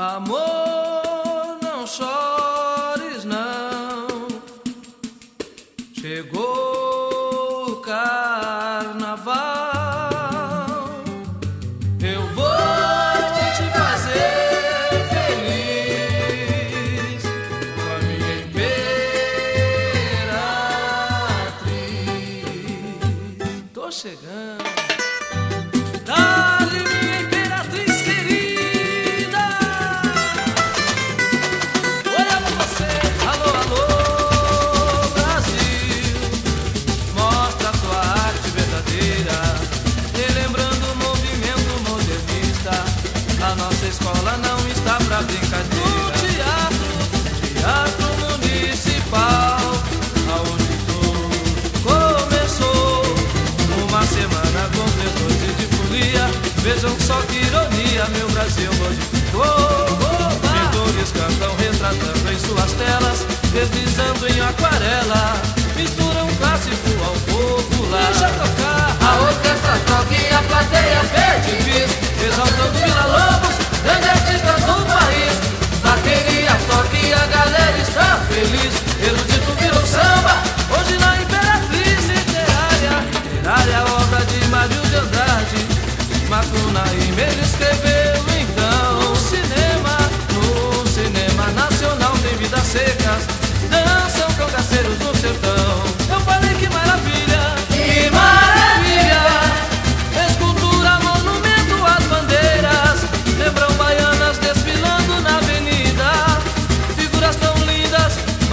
Amor, não chores, não. Chegou o carnaval. Eu vou te fazer feliz com a minha imperatriz. Tô chegando. só que ironia, meu Brasil modificou. Pintores cantam retratando em suas telas, deslizando em aquarela.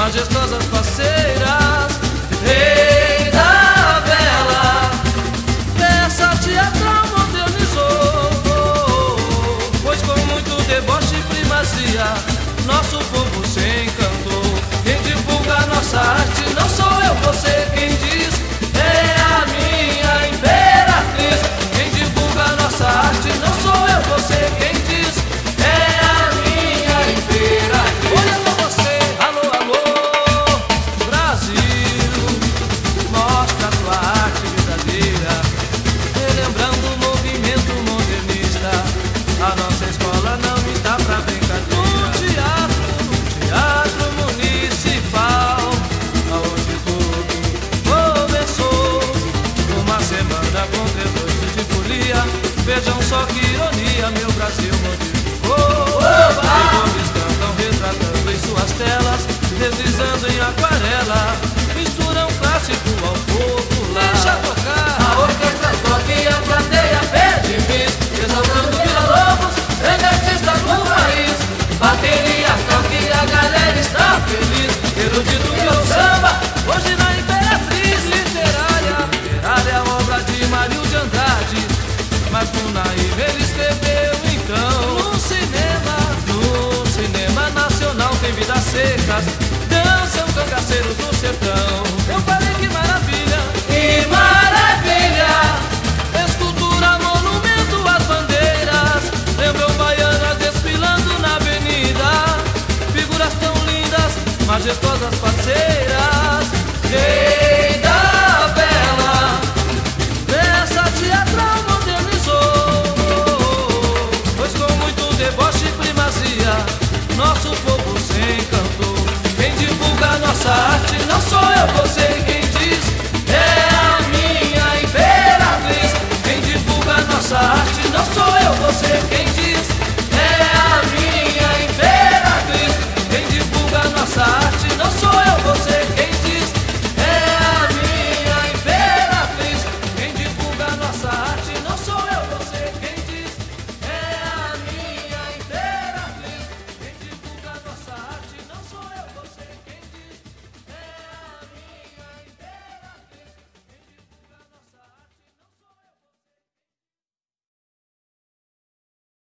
majestosas parceiras. Hey. Vejam só que ironia, meu Brasil modificou. Pintores cantam retratando em suas telas, deslizando em aquarela, misturam clássico ao popular. Deixa não sou eu, você.